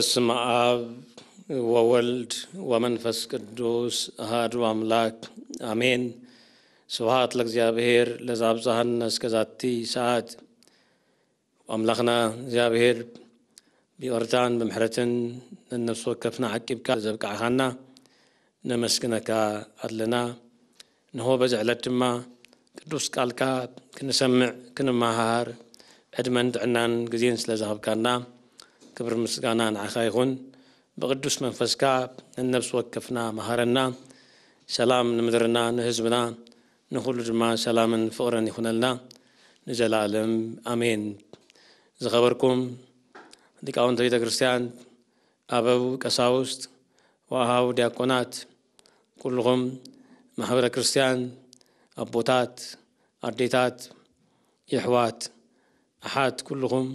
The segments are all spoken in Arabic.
በስም አብ ወወልድ ወመንፈስ ቅዱስ አህዱ አምላክ አሜን። ስብሃት ለእግዚአብሔር ለዛብዛሃነ እስከዛቲ ሰዓት አምላኽና እግዚአብሔር ብቕርታን ብምሕረትን ነነብሲ ወከፍና ዓቂብካ ዘብቃዕኻና ነመስግነካ ኣለና ንሆ በዚ ዕለት ድማ ቅዱስ ቃልካ ክንሰምዕ ክንመሃር ዕድመን ጥዕናን ግዜን ስለ ዝሃብካና ክብር ምስጋና ንዓኻ ይኹን ብቅዱስ መንፈስካ ንነብሲ ወከፍና መሃረና ሰላም ንምድርና ንህዝብና ንኩሉ ድማ ሰላምን ፍቅርን ይኹነልና ንዘለኣለም ኣሜን ዝኸበርኩም ዲቃውንቲ ቤተ ክርስቲያን ኣበው ቀሳውስት ወኣሃው ዲያቆናት ኩልኹም ማሕበረ ክርስቲያን ኣቦታት ኣዴታት ይሕዋት ኣሓት ኩልኹም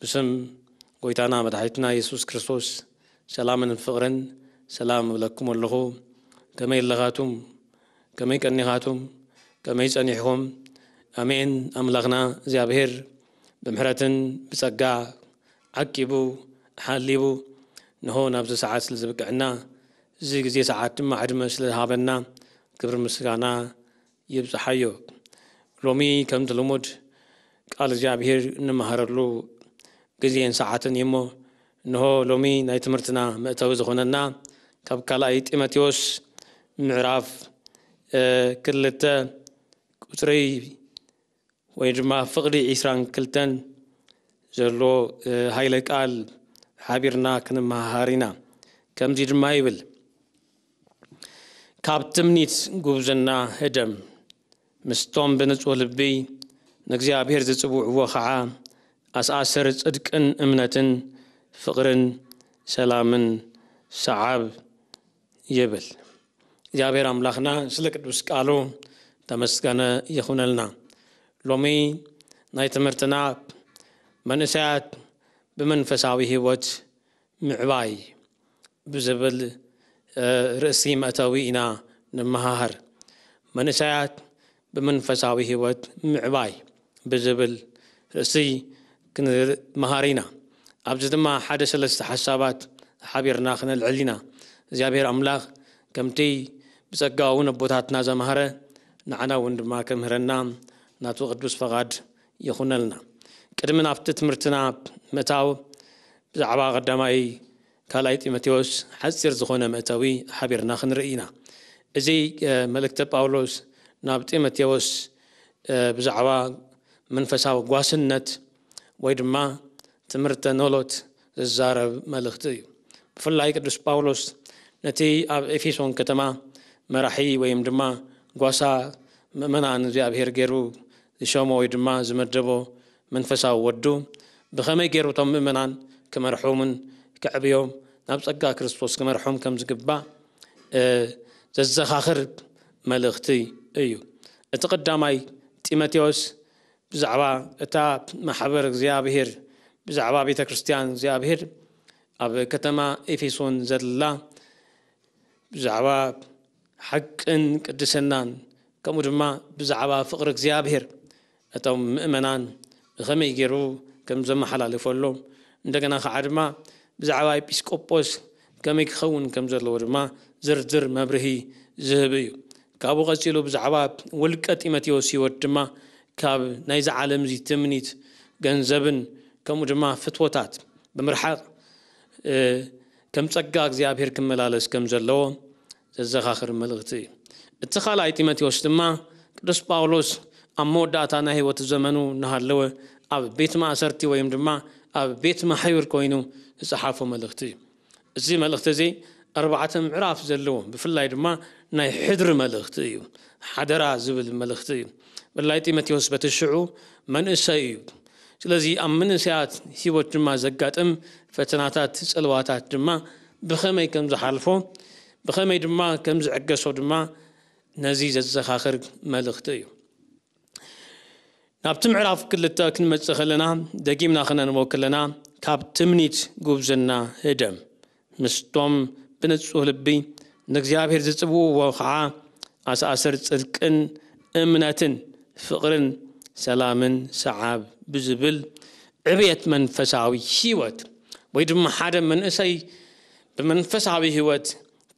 ብስም ጎይታና መድኃኒትና ኢየሱስ ክርስቶስ ሰላምን ፍቅርን ሰላም ለኩም ኣለኹ ከመይ ኣለኻቱም ከመይ ቀኒኻቱም ከመይ ጸኒሕኹም ኣሜን ኣምላኽና እግዚኣብሔር ብምሕረትን ብጸጋ ዓቂቡ ሓሊቡ ንሆ ናብዚ ሰዓት ስለ ዝብቅዕና እዚ ግዜ ሰዓት ድማ ዕድመ ስለ ዝሃበና ክብሪ ምስጋና ይብፅሓዮ ሎሚ ከምቲ ልሙድ ቃል እግዚኣብሔር እንመሃረሉ ግዜን ሰዓትን እዩ እሞ እንሆ ሎሚ ናይ ትምህርትና መእተዊ ዝኾነና ካብ ካልኣይ ጢሞቴዎስ ምዕራፍ ክልተ ቁፅሪ ወይ ድማ ፍቕዲ 22 ዘሎ ሃይለ ቃል ሓቢርና ክንመሃር ኢና ከምዚ ድማ ይብል ካብ ትምኒት ጉብዝና ህደም ምስቶም ብንጹህ ልቢ ንእግዚኣብሔር ዝጽውዕዎ ኸዓ ኣስኣሰር ጽድቅን እምነትን ፍቕርን ሰላምን ሰዓብ ይብል እግዚኣብሔር ኣምላኽና ስለ ቅዱስ ቃሉ ተመስገነ ይኹነልና ሎሚ ናይ ትምህርትና መንእሰያት ብመንፈሳዊ ህይወት ምዕባይ ብዝብል ርእሲ መእተዊ ኢና ንመሃሃር መንእሰያት ብመንፈሳዊ ህይወት ምዕባይ ብዝብል ርእሲ ክንርኢ መሃሪና ኣብዚ ድማ ሓደ ሰለስተ ሓሳባት ሓቢርና ክነልዕል ኢና እግዚኣብሔር ኣምላኽ ከምቲ ብጸጋዊ እውን ኣቦታትና ዘምሃረ ንዓና እውን ድማ ከምህረና ናቱ ቅዱስ ፈቓድ ይኹነልና ቅድሚ ናብቲ ትምህርትና ምእታው ብዛዕባ ቀዳማይ ካልኣይ ጢሞቴዎስ ሓፂር ዝኾነ መእተዊ ሓቢርና ክንርኢ ኢና እዚ መልእክቲ ጳውሎስ ናብ ጢሞቴዎስ ብዛዕባ መንፈሳዊ ጓስነት ወይ ድማ ትምህርተ ኖሎት ዝዛረብ መልእኽቲ እዩ ብፍላይ ቅዱስ ጳውሎስ ነቲ ኣብ ኤፌሶን ከተማ መራሒ ወይም ድማ ጓሳ ምእመናን እግዚኣብሔር ገይሩ ዝሸሞ ወይ ድማ ዝመደቦ መንፈሳዊ ወዱ ብኸመይ ገይሩ እቶም ምእመናን ክመርሖምን ክዕብዮም ናብ ፀጋ ክርስቶስ ክመርሖም ከም ዝግባእ ዘዘኻኽር መልእኽቲ እዩ እቲ ቀዳማይ ጢሞቴዎስ ብዛዕባ እታ ማሕበር እግዚኣብሄር ብዛዕባ ቤተ ክርስቲያን እግዚኣብሄር ኣብ ከተማ ኤፌሶን ዘላ ብዛዕባ ሓቅን ቅድስናን ከምኡ ድማ ብዛዕባ ፍቕሪ እግዚኣብሄር እቶም ምእመናን ብኸመይ ገይሩ ከም ዘመሓላልፈሎም እንደገና ከዓ ድማ ብዛዕባ ኤጲስቆጶስ ከመይ ክኸውን ከም ዘለዎ ድማ ዝርዝር መብርሂ ዝህብ እዩ ካብኡ ቀፂሉ ብዛዕባ ውልቀ ጢሞቴዎስ ሂወት ድማ ካብ ናይዚ ዓለም እዚ ትምኒት ገንዘብን ከምኡ ድማ ፍትወታት ብምርሓቕ ከም ጸጋ እግዚኣብሔር ክመላለስ ከም ዘለዎ ዘዘኻኽር መልእኽቲ እዩ እቲ ኻልኣይ ጢሞቴዎስ ድማ ቅዱስ ጳውሎስ ኣብ መወዳእታ ናይ ህይወት ዘመኑ እናሃለወ ኣብ ቤት ማእሰርቲ ወይም ድማ ኣብ ቤት ማሕይር ኮይኑ ዝፀሓፎ መልእኽቲ እዩ እዚ መልእኽቲ እዚ ኣርባዕተ ምዕራፍ ዘለዎ ብፍላይ ድማ ናይ ሕድሪ መልእኽቲ እዩ ሓደራ ዝብል መልእኽቲ እዩ بلايتي متيوس بتشعو من السيب سلزي أم من سيات هيو جمع زقات أم فتناتات سلواتات جمع بخمي كمز حالفو بخمي جمع كمز عقسو جمع نزيز الزخاخر ملغتيو نابتم عراف كل التاكن متسخلنا دقيمنا خنا نوكلنا كاب تمنيت قوبزنا هدم مستوم بنتسوه لبي نكزيابير زيتبو وخعا أس أسر تلكن أمناتن ፍቕርን ሰላምን ሰዓብ ብዝብል ዕብየት መንፈሳዊ ሂወት ወይ ድማ ሓደ መንእሰይ ብመንፈሳዊ ህይወት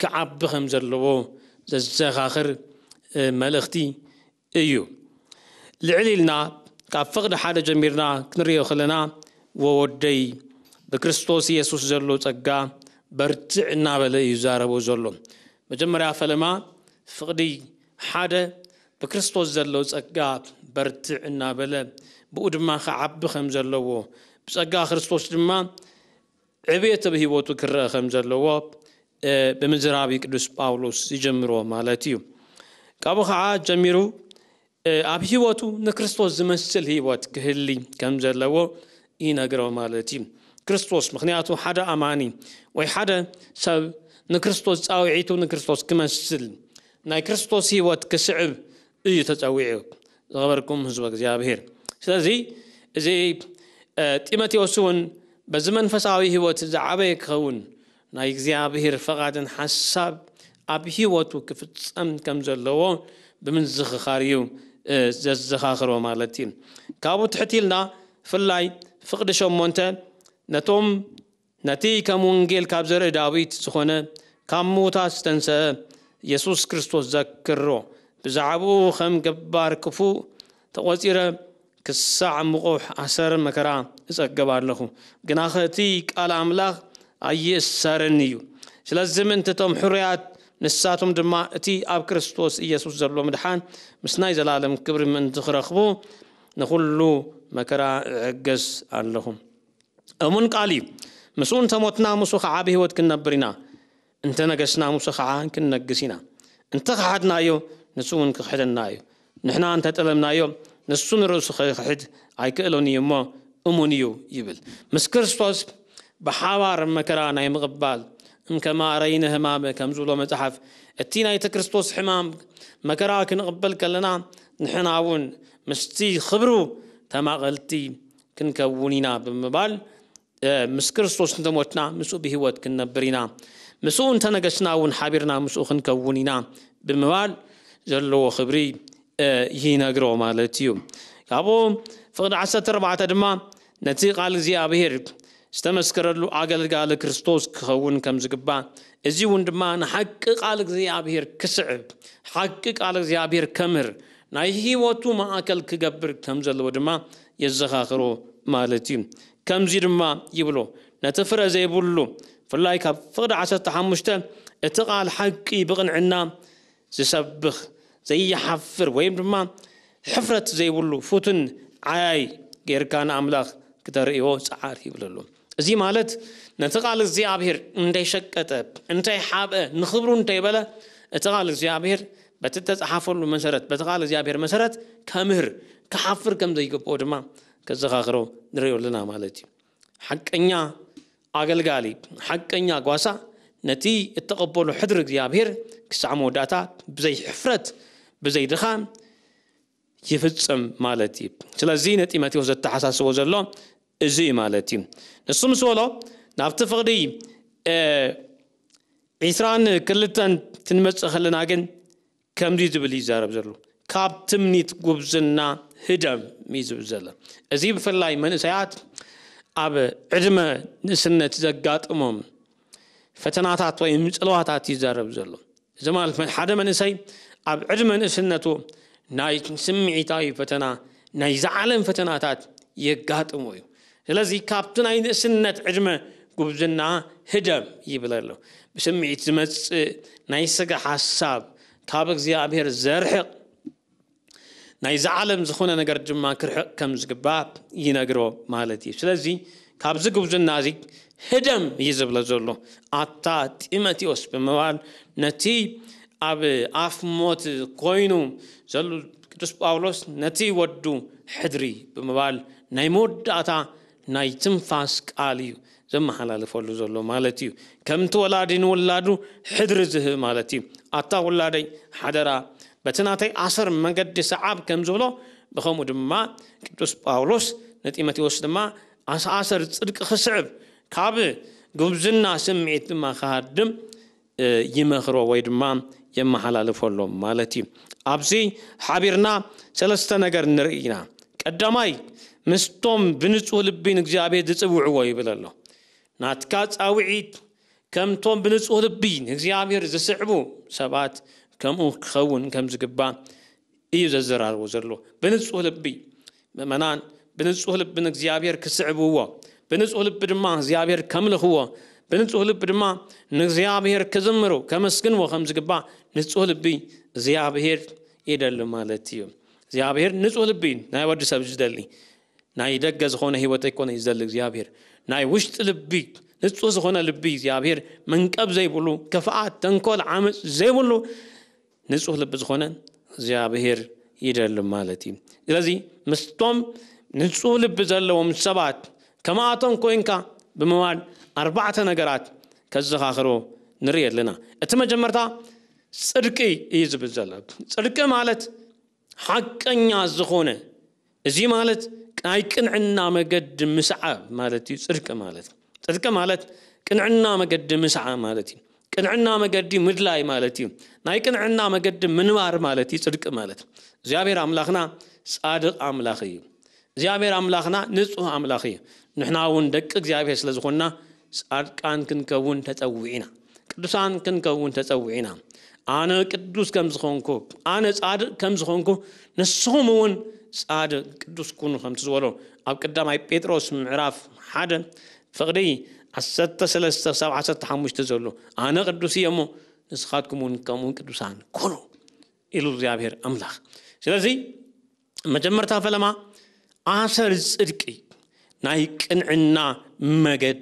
ክዓቢ ከም ዘለዎ ዘዘኻኽር መልእኽቲ እዩ ልዕሊ ኢልና ካብ ፍቕዲ ሓደ ጀሚርና ክንሪኦ ከለና ወወደይ ብክርስቶስ ኢየሱስ ዘሎ ጸጋ በርትዕ እናበለ እዩ ዛረቦ ዘሎ መጀመርያ ፈለማ ፍቕዲ ሓደ ብክርስቶስ ዘለዎ ጸጋ በርትዕ እናበለ ብኡ ድማ ክዓቢ ከም ዘለዎ ብጸጋ ክርስቶስ ድማ ዕብየት ኣብ ሂወቱ ክረአ ከም ዘለዎ ብምዝራቢ ቅዱስ ጳውሎስ ይጀምሮ ማለት እዩ ካብኡ ከዓ ጀሚሩ ኣብ ሂወቱ ንክርስቶስ ዝመስል ሂወት ክህሊ ከም ዘለዎ ይነግሮ ማለት እዩ ክርስቶስ ምክንያቱ ሓደ ኣማኒ ወይ ሓደ ሰብ ንክርስቶስ ፃውዒቱ ንክርስቶስ ክመስል ናይ ክርስቶስ ሂወት ክስዕብ እዩ ተፀዊዑ ዝኸበርኩም ህዝበ እግዚኣብሔር ስለዚ እዚ ጢሞቴዎስ እውን በዚ መንፈሳዊ ሂወት ዝዓበየ ክኸውን ናይ እግዚኣብሔር ፈቓድን ሓሳብ ኣብ ሂወቱ ክፍፀም ከም ዘለዎ ብምዝኽኻር እዩ ዘዘኻኽሮ ማለት እዩ ካብኡ ትሕቲ ኢልና ብፍላይ ፍቕዲ ሸሞንተ ነቶም ነቲ ከም ወንጌል ካብ ዘርኢ ዳዊት ዝኾነ ካብ ምዉታት ዝተንስአ ኢየሱስ ክርስቶስ ዘክሮ ብዛዕባኡ ከም ገባር ክፉእ ተቆፂረ ክሳዕ ምቑሕ ኣሰር መከራ እፀገብ ኣለኹ ግናኸ እቲ ቃል ኣምላኽ ኣይእሰረኒ እዩ ስለዚ ምእንቲ እቶም ሕሩያት ንሳቶም ድማ እቲ ኣብ ክርስቶስ ኢየሱስ ዘሎ ምድሓን ምስ ናይ ዘላለም ክብሪ ምእንቲ ክረኽቡ ንኩሉ መከራ ዕገዝ ኣለኹ እሙን ቃል እዩ ምስኡ እንተሞትና ምሱ ከዓ ብሂወት ክንነብር ኢና እንተነገስና ምሱ ከዓ ክንነግስ ኢና እንተኸሓድናዮ ንሱ እውን ክክሕደና እዩ ንሕና እንተጠለምናዮ ንሱ ንርእሱ ክክሕድ ኣይክእሎን እዩ እሞ እሙን እዩ ይብል ምስ ክርስቶስ ብሓባር መከራ ናይ ምቕባል እምከማ ረይነ ህማመ ከም ዝብሎ መፅሓፍ እቲ ናይቲ ክርስቶስ ሕማም መከራ ክንቕበል ከለና ንሕና እውን ምስቲ ክብሩ ተማቐልቲ ክንከውን ኢና ብምባል ምስ ክርስቶስ እንተሞትና ምስኡ ብሂወት ክንነብር ኢና ምስኡ እንተነገስና እውን ሓቢርና ምስኡ ክንከውን ኢና ብምባል ዘለዎ ክብሪ ይነግሮ ማለት እዩ ካብኡ ፍቕዲ 14 ድማ ነቲ ቃል እግዚኣብሔር ዝተመስከረሉ ኣገልጋሊ ክርስቶስ ክኸውን ከም ዝግባእ እዚ እውን ድማ ንሓቂ ቃል እግዚኣብሔር ክስዕብ ሓቂ ቃል እግዚኣብሔር ከምህር ናይ ሂወቱ ማእከል ክገብር ከም ዘለዎ ድማ የዘኻኽሮ ማለት እዩ ከምዚ ድማ ይብሎ ነቲ ፍረ ዘይብሉ ብፍላይ ካብ ፍቕዲ 15 እቲ ቃል ሓቂ ብቕንዕና ዝሰብኽ زي حفر وين ما حفرة زي بلو فوتن عاي غير كان أملاخ كتر إيوه سعار يبللو زي مالت نتقال زي عبير انتي شكتة انتي حابة نخبرو انتي بلا نتقال زي عبير بتتت حفر مسرت بتقال زي عبير مسرت كامير كحفر كم زي كبو جما كزخاخرو نريو لنا مالتي حق انيا عقل غالي حق انيا قواسا نتي التقبل حدرك زي عبير كسعمو داتا بزي حفرت بزيدخان يفتصم مالتي سلازينة إماتي وزد تحساس وزلو إزي مالتي نصم سولو نافت فغدي عسران اه كلتان تنمس أخلنا عجن كم دي زبلي زارب زلو كاب تمنيت قبزنا هدم ميزو زلو أزي بفلاي من سيات أب عدم نسنة تزقات أمم فتناتات ويمسلوها تاتي زارب زلو زمال من حدا من سيات ኣብ ዕድመ ንእስነቱ ናይ ስምዒታዊ ፈተና ናይ ዝዓለም ፈተናታት የጋጥሞ እዩ ስለዚ ካብቲ ናይ ንእስነት ዕድመ ጉብዝና ህደም ይብል ኣሎ ብስምዒት ዝመፅእ ናይ ስጋ ሓሳብ ካብ እግዚኣብሔር ዘርሕቕ ናይ ዝዓለም ዝኾነ ነገር ድማ ክርሕቕ ከም ዝግባእ ይነግሮ ማለት እዩ ስለዚ ካብዚ ጉብዝና እዚ ህደም እዩ ዝብለ ዘሎ ኣታ ጢሞቴዎስ ብምባል ነቲ ኣብ ኣፍ ሞት ኮይኑ ዘሎ ቅዱስ ጳውሎስ ነቲ ወዱ ሕድሪ ብምባል ናይ መወዳእታ ናይ ትንፋስ ቃል እዩ ዘመሓላልፈሉ ዘሎ ማለት እዩ ከምቲ ወላዲ ንውላዱ ሕድሪ ዝህብ ማለት እዩ ኣታ ውላደይ ሓደራ በቲ ናተይ ኣሰር መንገዲ ሰዓብ ከም ዝብሎ ብከምኡ ድማ ቅዱስ ጳውሎስ ንጢሞቴዎስ ድማ ኣሰኣሰር ፅድቂ ክስዕብ ካብ ግብዝና ስምዒት ድማ ክሃድም ይመኽሮ ወይ ድማ የመሓላልፈሎ ማለት እዩ ኣብዚ ሓቢርና ሰለስተ ነገር ንርኢ ኢና ቀዳማይ ምስቶም ብንጹህ ልቢን እግዚኣብሔር ዝጽውዕዎ ይብል ኣሎ ናትካ ጻውዒት ከምቶም ብንጹህ ልቢ ንእግዚኣብሔር ዝስዕቡ ሰባት ከምኡ ክኸውን ከም ዝግባእ እዩ ዘዘራርቦ ዘሎ ብንጹህ ልቢ ምእመናን ብንጹህ ልቢ ንእግዚኣብሔር ክስዕብዎ ብንጹህ ልቢ ድማ እግዚኣብሔር ከምልኽዎ ብንጹህ ልቢ ድማ ንእግዚኣብሔር ክዝምሩ ከመስግንዎ ከም ዝግባእ ንጹህ ልቢ እግዚኣብሔር ይደሊ ማለት እዩ እግዚኣብሔር ንጹህ ልቢ ናይ ወዲ ሰብ ዝደሊ ናይ ደገ ዝኾነ ሂወት ኣይኮነ እዩ ዝደሊ እግዚኣብሔር ናይ ውሽጢ ልቢ ንጹህ ዝኾነ ልቢ እግዚኣብሔር መንቀብ ዘይብሉ ክፍኣት ተንኮል ዓመፅ ዘይብሉ ንጹህ ልቢ ዝኾነ እግዚኣብሔር ይደሊ ማለት እዩ ስለዚ ምስቶም ንጹህ ልቢ ዘለዎም ሰባት ከማኣቶም ኮንካ ብምባል ኣርባዕተ ነገራት ከዘኻኽሮ ንርኢ ኣለና እቲ መጀመርታ ፅድቂ እዩ ዝብል ዘሎ ፅድቂ ማለት ሓቀኛ ዝኾነ እዚ ማለት ናይ ቅንዕና መገዲ ምስዓ ማለት እዩ ፅድቂ ማለት ፅድቂ ማለት ቅንዕና መገዲ ምስዓ ማለት እዩ ቅንዕና መገዲ ምድላይ ማለት እዩ ናይ ቅንዕና መገዲ ምንባር ማለት እዩ ፅድቂ ማለት እግዚኣብሔር ኣምላኽና ጻድቕ ኣምላኽ እዩ እግዚኣብሔር ኣምላኽና ንጹህ ኣምላኽ እዩ ንሕና እውን ደቂ እግዚኣብሔር ስለ ዝኾንና ጻድቃን ክንከውን ተጸዊዕና ቅዱሳን ክንከውን ተጸዊዕና ኣነ ቅዱስ ከም ዝኾንኩ ኣነ ጻድቕ ከም ዝኾንኩ ንስኹም እውን ጻድቕ ቅዱስ ኩኑ ከምቲ ዝበሎ ኣብ ቀዳማይ ጴጥሮስ ምዕራፍ ሓደ ፍቕዲ 13 ሳብ 15 ዘሎ ኣነ ቅዱስ እየ እሞ ንስኻትኩም እውን ከምኡውን ቅዱሳን ኩኑ ኢሉ እግዚኣብሔር ኣምላኽ ስለዚ መጀመርታ ፈለማ ኣሰር ጽድቂ ናይ ቅንዕና መገድ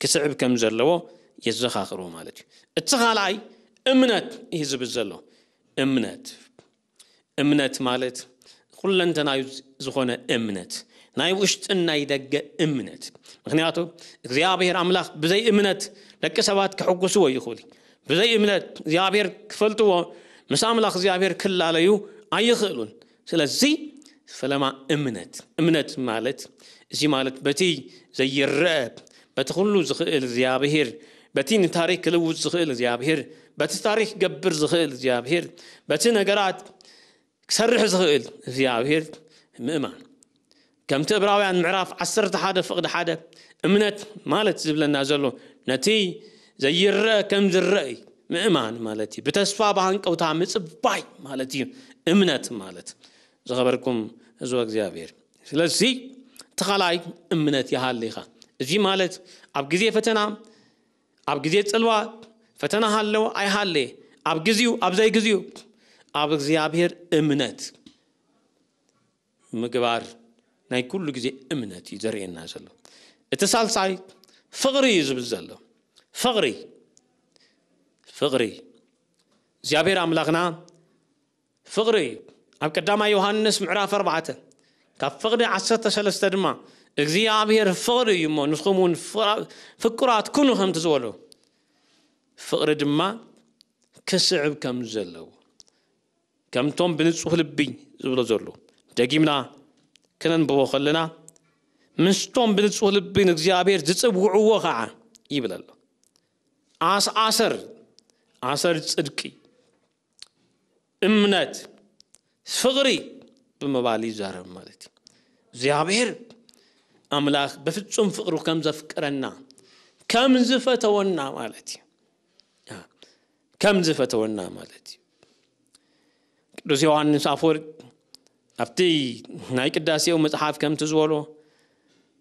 كسعب كم زلو يزخاخرو مالج اتخالاي امنات يزب إيه الزلو امنات امنات مالت كل انت نايو زخونة امنات نايو اشت ان نايدق امنات مخنياتو اغزيابير املاخ بزي امنات لك سوات كحقسو يخولي بزي امنت زيابير كفلتو مساملاخ زيابير كل عليو اي خلون سلزي فلما امنات امنات مالت زي مالت بتي زي الرأب بتخلو زخيل زيابهير بتين تاريخ كلو زخيل زيابهير بتي تاريخ قبر زخيل زيابهير بتي نقرات كسرح زخيل زيابهير مئمان كم تبراوي عن معراف عسرت حدا فقد حدا امنت مالت زبلنا زلو نتي زي الرأي كم ذي الرأي مئمان مالتي بتسفا بهنك او تعمل باي مالتي امنت مالت زخبركم زوج زيابير لسي تخلاي امنت يا هالليخان እዚ ማለት ኣብ ግዜ ፈተና ኣብ ግዜ ፅልዋ ፈተና ሃለዎ ኣይሃለየ ኣብ ግዜኡ ኣብ ዘይግዜኡ ኣብ እግዚኣብሔር እምነት ምግባር ናይ ኩሉ ግዜ እምነት እዩ ዘርእየና ዘሎ እቲ ሳልሳይ ፍቕሪ እዩ ዝብል ዘሎ ፍቕሪ ፍቕሪ እግዚኣብሔር ኣምላኽና ፍቕሪ እዩ ኣብ ቀዳማይ ዮሃንስ ምዕራፍ 4 ካብ ፍቕዲ 13 ድማ እግዚኣብሔር ፍቕሪ እዩ እሞ ንስኹም እውን ፍቁራት ኩኑ ከምቲ ዝበሉ ፍቕሪ ድማ ክስዕብ ከም ዘለዎ ከምቶም ብንጹህ ልቢ ዝብሎ ዘሎ ደጊምና ክነንብቦ ከለና ምስቶም ብንጹህ ልቢ ንእግዚኣብሔር ዝፅውዕዎ ከዓ ይብል ኣሎ ኣስኣሰር ኣሰር ጽድቂ እምነት ፍቕሪ ብምባል ይዛረብ ማለት እዩ እግዚኣብሔር أملاك بفتصم فقر كم زفكرنا كم زفتونا مالتي كم زفتونا مالتي دوسي وان نسافر أبتي نايك داسي ومتحاف كم تزولو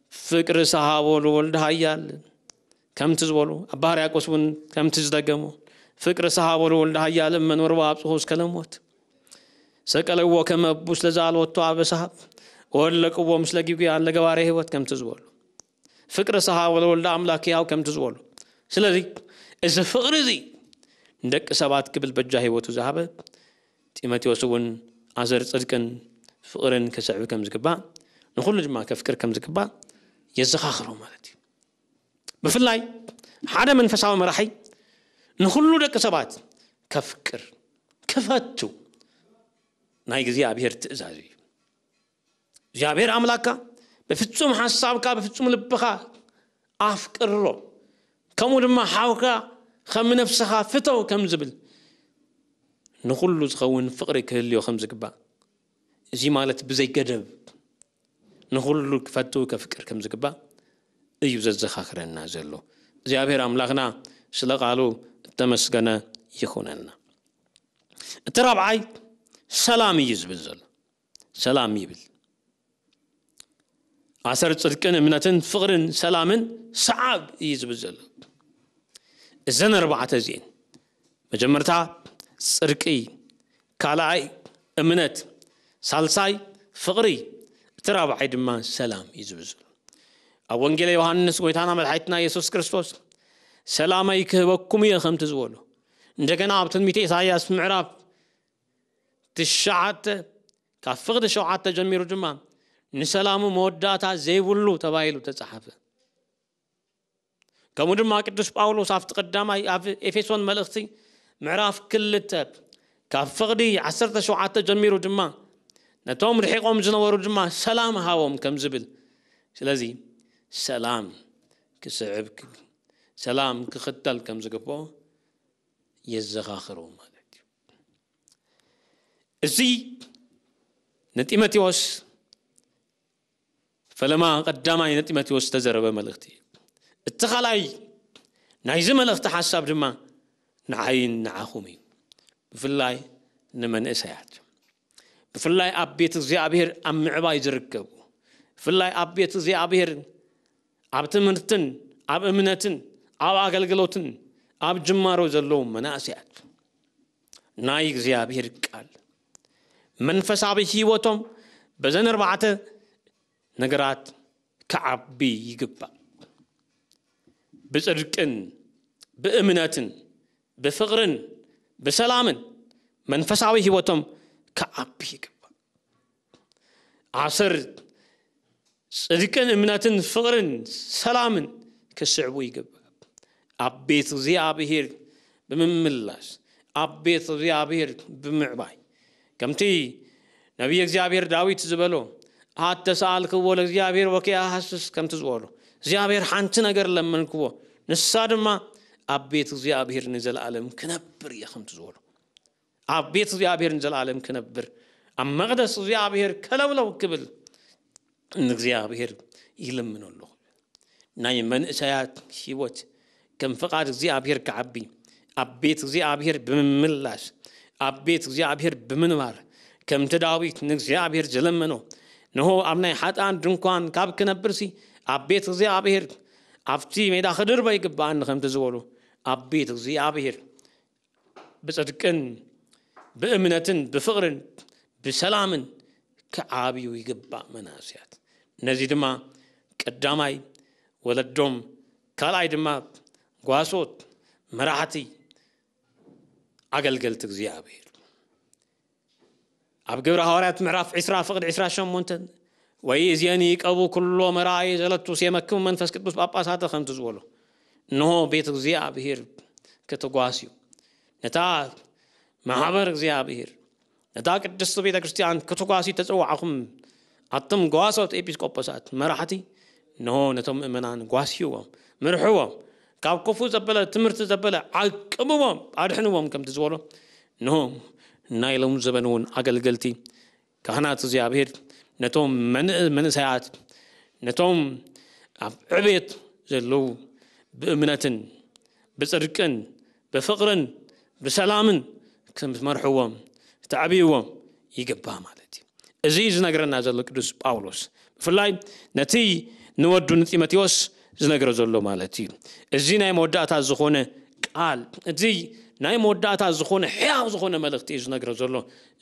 فكر صحابولو ولد هايال كم تزولو أبار ياكوسون كم تزدقمو فكر صحابولو ولد هايال من ورواب سخوز كلموت سكالو وكم أبوس لزال وطوع بسحاب ወለቅዎ ምስ ለጊጉ ለገባሬ ህይወት ከም ትዝበሉ ፍቅሪ ስኻ ወለወልዳ ኣምላክ ያው ከም ትዝበሉ ስለዚ እዚ ፍቕሪ እዚ ንደቂ ሰባት ክብል በጃ ህይወቱ ዝሃበ ጢሞቴዎስ እውን ኣዘር ጽድቅን ፍቅርን ክስዕብ ከም ዝግባእ ንኩሉ ድማ ከፍቅር ከም ዝግባእ የዘኻኽሮ ማለት እዩ ብፍላይ ሓደ መንፈሳዊ መራሒ ንኩሉ ደቂ ሰባት ከፍቅር ክፈቱ ናይ እግዚኣብሔር ትእዛዝ እዩ እግዚአብሔር አምላክካ ብፍጹም ሓሳብካ ብፍጹም ልብኻ ኣፍቅሮ ከምኡ ድማ ሓውካ ከም ነፍስኻ ፍተው ከም ዝብል ንኩሉ ዝኸውን ፍቕሪ ክህልዮ ከም ዝግባእ እዚ ማለት ብዘይገደብ ንኩሉ ክፈቱ ከፍቅር ከም ዝግባእ እዩ ዘዘኻኽረና ዘሎ እግዚኣብሔር ኣምላኽና ስለ ቃሉ እተመስገነ ይኹነና እቲ ራብዓይ ሰላም እዩ ዝብል ዘሎ ሰላም ይብል عسر صدقن امنتن فقرن سلام صعب يزبزل زن اربعه زين مجمرتا صرقي كالاي امنت سالساي فقري ترابع دما سلام يزبزل ابو انجيل يوحنس ويتانا ملحيتنا يسوس كريستوس سلامي كبكم يا خمت زولو ندكنا ابتن ميتي اسايا اسم عراب تشعت كفقد شعات تجمير جمان نسلامو موداتا زيولو تبايلو تصحف كمود ما قدس باولوس افتقدام اي افيسون ملختي معراف كلت كفقدي 10 شعات جميرو دما نتوم رحيقوم زنورو دما سلام هاوم كم زبل سلازي سلام كسعبك سلام كختل كم زقبو يزغاخرو مالك زي نتيماتيوس فلما قدام عين التمت واستزر بملغتي اتخلاي نعيز ملغت حساب دما نعين نعاخومي بفلاي نمن اسيات بفلاي أبيت زي أبهر أم عباي زركب بفلاي أبيت زي أبهر أب تمرتن أب أمنتن أب أقل قلوتن أب جمارو زلوم من أسيات نايك زي أبهر قال منفس أبي هيوتهم بزن ربعته نجرات كعبي يجب بسركن بأمنة بفقر بسلام منفسعوي هوتم كعبي يجب عصر سركن أمنة فقر سلام كسعوي يجب عبيت زي عبير بمملاس عبيت زي عبير بمعباي كمتي نبي زي عبير داويت زبلو ሓተ ሰኣልክዎ ለእግዚኣብሔር ወኪያ ሃስስ ከም ትዝበሉ እግዚኣብሔር ሓንቲ ነገር ለመንክዎ ንሳ ድማ ኣብ ቤት እግዚኣብሔር ንዘለኣለም ክነብር እየ ከም ትዝበሉ ኣብ ቤት እግዚኣብሔር ንዘለኣለም ክነብር ኣብ መቕደስ እግዚኣብሔር ከለውለው ክብል ንእግዚኣብሔር ይልምን ኣለኹ ናይ መንእሰያት ሂወት ከም ፍቓድ እግዚኣብሔር ክዓቢ ኣብ ቤት እግዚኣብሔር ብምምላስ ኣብ ቤት እግዚኣብሔር ብምንባር ከምቲ ዳዊት ንእግዚኣብሔር ዘለመኖ ንሆ ኣብ ናይ ሓጣን ድንኳን ካብ ክነብርሲ ኣብ ቤት እግዚኣብሔር ኣብቲ ሜዳ ክድርበ ይግባአኒ ከምቲ ዝበሉ ኣብ ቤት እግዚኣብሔር ብፅድቅን ብእምነትን ብፍቅርን ብሰላምን ክዓብዩ ይግባእ መናስያት ነዚ ድማ ቀዳማይ ወለዶም ካልኣይ ድማ ጓሶት መራሕቲ ኣገልገልቲ እግዚኣብሔር ኣብ ግብሪ ሃዋርያት ምዕራፍ 20 ፍቕድ 28 ወይ እዚአን ይቀቡ ኩሎ መራእይ ዘለቱስ የመክሙ መንፈስ ቅዱስ ጳጳሳተ ከምቲ ዝበሎ እንሆ ቤት እግዚኣብሔር ክትጓስ እዩ ነታ ማሕበር እግዚኣብሔር ነታ ቅድስቲ ቤተ ክርስቲያን ክትጓስ እዩ ተፅዋዕኹም ኣቶም ጓሶት ኤጲስቆጶሳት መራሕቲ እንሆ ነቶም ምእመናን ጓስይዎም ምርሕዎም ካብ ክፉእ ዘበለ ትምህርቲ ዘበለ ዓቅብዎም ኣድሕንዎም ከምቲ ዝበሎ እንሆ ናይሎም ዘበን እውን ኣገልገልቲ ካህናት እግዚኣብሔር ነቶም መንእሰያት ነቶም ኣብ ዕብየት ዘለው ብእምነትን ብፅድቅን ብፍቕርን ብሰላምን ከምመርሕዎም ተዓብይዎም ይግባእ ማለት እዩ እዚ ዝነገረና ዘሎ ቅዱስ ጳውሎስ ብፍላይ ነቲ ንወዱ ንጢሞቴዎስ ዝነገረ ዘሎ ማለት እዩ እዚ ናይ መወዳእታት ዝኾነ ቃል እዚ ናይ መወዳእታ ዝኾነ ሕያው ዝኾነ መልእኽቲ እዩ ዝነግረ ዘሎ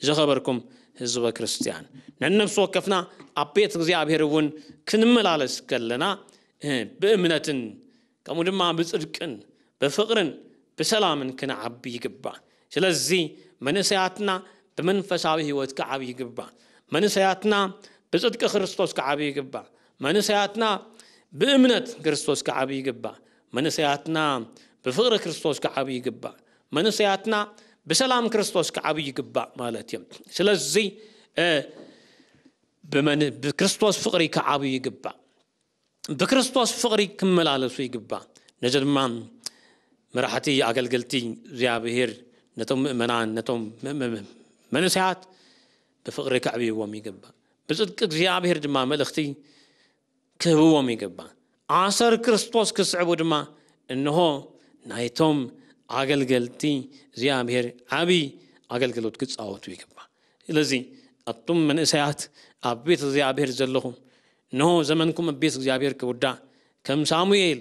ዘኸበርኩም ህዝበ ክርስቲያን ነነብሲ ወከፍና ኣብ ቤት እግዚኣብሔር እውን ክንመላለስ ከለና ብእምነትን ከምኡ ድማ ብፅድቅን ብፍቕርን ብሰላምን ክንዓቢ ይግባእ ስለዚ መንእሰያትና ብመንፈሳዊ ህይወት ክዓብ ይግባእ መንእሰያትና ብፅድቂ ክርስቶስ ክዓብ ይግባእ መንእሰያትና ብእምነት ክርስቶስ ክዓብ ይግባእ መንእሰያትና ብፍቅሪ ክርስቶስ ክዓብይ ይግባእ መንስያትና ብሰላም ክርስቶስ ክዓብይ ይግባእ ማለት እዮም ስለዚ ብክርስቶስ ፍቅሪ ክዓብይ ይግባእ ብክርስቶስ ፍቅሪ ክመላለሱ ይግባእ ነዚ ድማ መራሕቲ ኣገልገልቲ እግዚኣብሄር ነቶም ምእመናን ነቶም መንስያት ብፍቅሪ ክዕብይዎም ይግባእ ብፅድቂ እግዚኣብሄር ድማ መልእኽቲ ክህብዎም ይግባእ ዓሰር ክርስቶስ ክስዕቡ ድማ እንሆ ናይቶም ኣገልገልቲ እግዚኣብሔር ዓብይ ኣገልግሎት ክፃወቱ ይግባእ ስለዚ ኣቱም መንእሰያት ኣብ ቤት እግዚኣብሔር ዘለኹም ንሆ ዘመንኩም ኣብ ቤት እግዚኣብሔር ክውዳእ ከም ሳሙኤል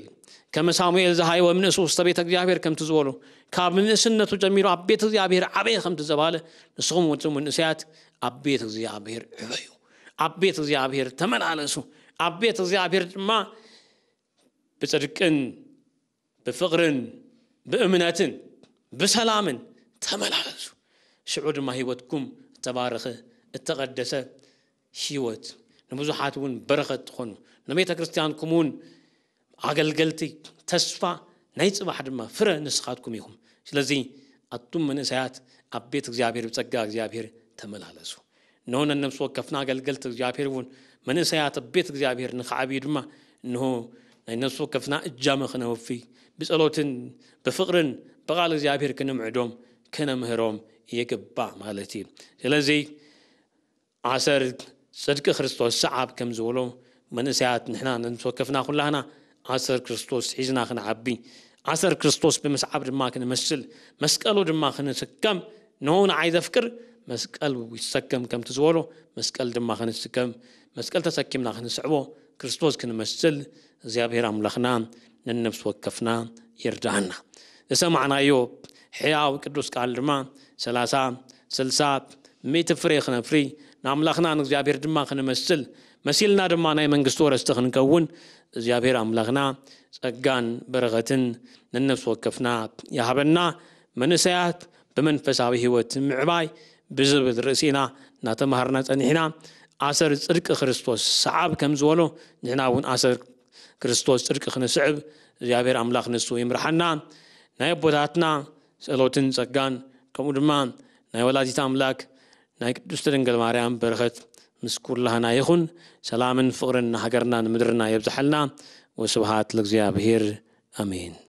ከመ ሳሙኤል ዝሃይወ ምንእሱ ውስተ ቤተ እግዚኣብሔር ከምቲ ዝበሎ ካብ ምንእስነቱ ጀሚሩ ኣብ ቤት እግዚኣብሔር ዓበየ ከምቲ ዘባለ ንስኹም ወፅም መንእሰያት ኣብ ቤት እግዚኣብሔር ዕበዩ ኣብ ቤት እግዚኣብሔር ተመላለሱ ኣብ ቤት እግዚኣብሔር ድማ ብፅድቅን ብፍቕርን ብእምነትን ብሰላምን ተመላለሱ ሽዑ ድማ ሂወትኩም እተባርኸ እተቐደሰ ሂወት ንብዙሓት እውን በረኸት ትኾኑ ንቤተ ክርስቲያንኩም እውን ኣገልገልቲ ተስፋ ናይ ፅባሕ ድማ ፍረ ንስኻትኩም ኢኹም ስለዚ ኣቱም መንእሰያት ኣብ ቤት እግዚኣብሔር ብፀጋ እግዚኣብሔር ተመላለሱ ንሆነ ነብሲ ወከፍና ኣገልገልቲ እግዚኣብሔር እውን መንእሰያት ኣብ ቤት እግዚኣብሔር ንክዓብዩ ድማ እንሆ ናይ ነብሲ ወከፍና እጃመ ክነወፊ ብጸሎትን ብፍቕርን ብቓል እግዚኣብሔር ክንምዕዶም ከነምህሮም ይግባእ ማለት እዩ ስለዚ ዓሰር ፅድቂ ክርስቶስ ሰዓብ ከም ዝበሎ መንእሰያት ንሕና ንዝወከፍና ኩላህና ዓሰር ክርስቶስ ሒዝና ክንዓቢ ዓሰር ክርስቶስ ብምስዓብ ድማ ክንመስል መስቀሉ ድማ ክንስከም ንሆ ንዓይ ዘፍቅር መስቀል ይሰከም ከምቲ ዝበሎ መስቀል ድማ ክንስከም መስቀል ተሰኪምና ክንስዕቦ ክርስቶስ ክንመስል እግዚኣብሔር ኣምላኽና ንነብሲ ወከፍና ይርዳአና ዝሰማዕናዮ ሕያው ቅዱስ ቃል ድማ 30 60 ሚእቲ ፍሬ ክነፍሪ ንኣምላኽና ንእግዚኣብሔር ድማ ክንመስል መሲልና ድማ ናይ መንግስቲ ወረስቲ ክንከውን እግዚኣብሔር ኣምላኽና ጸጋን በረኸትን ንነፍሲ ወከፍና ይሃበና መንእሰያት ብመንፈሳዊ ህይወት ምዕባይ ብዝብል ርእሲና እናተምሃርና ጸኒሕና ኣሰር ጽድቂ ክርስቶስ ሰዓብ ከም ዝበሎ ንሕና እውን ኣሰር ክርስቶስ ጽድቂ ክንስዕብ እግዚኣብሔር ኣምላኽ ንሱ ይምርሓና ናይ ኣቦታትና ጸሎትን ጸጋን ከምኡ ድማ ናይ ወላዲት ኣምላክ ናይ ቅድስቲ ድንግል ማርያም በረኸት ምስ ኩላህና ይኹን ሰላምን ፍቕርን ንሃገርና ንምድርና የብዝሐልና ወስብሃት ለእግዚኣብሔር ኣሜን